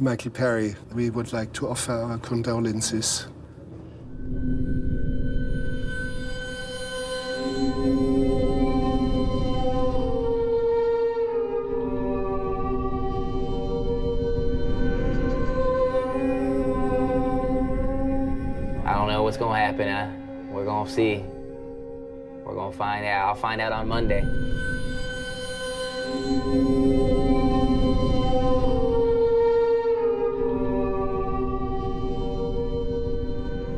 Michael Perry. We would like to offer our condolences. I don't know what's gonna happen. We're gonna see. We're gonna find out. I'll find out on Monday.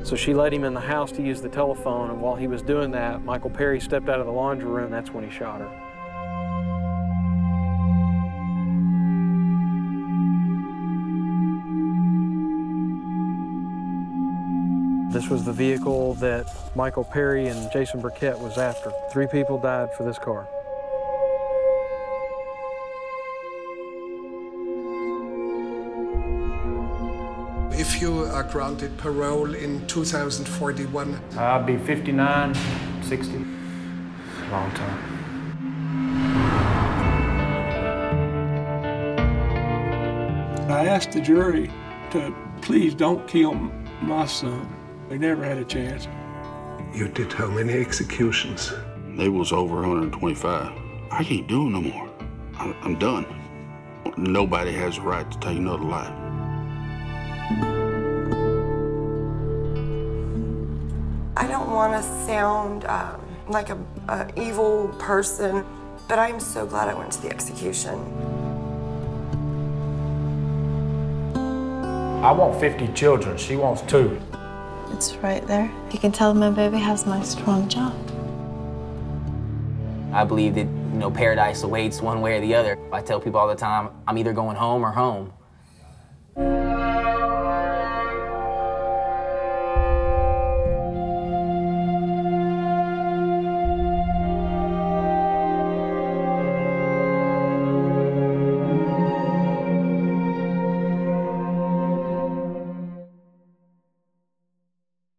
So she let him in the house to use the telephone, and while he was doing that, Michael Perry stepped out of the laundry room. That's when he shot her. This was the vehicle that Michael Perry and Jason Burkett was after. Three people died for this car. If you are granted parole in 2041, I'll be 59, 60. Long time. I asked the jury to please don't kill my son. They never had a chance. you did how many executions? They was over 125. I can't do them no more. I, I'm done. Nobody has a right to take another life. I don't want to sound um, like a, a evil person, but I am so glad I went to the execution. I want 50 children. She wants two. It's right there. You can tell my baby has my strong jaw. I believe that you know paradise awaits one way or the other. I tell people all the time, I'm either going home or home.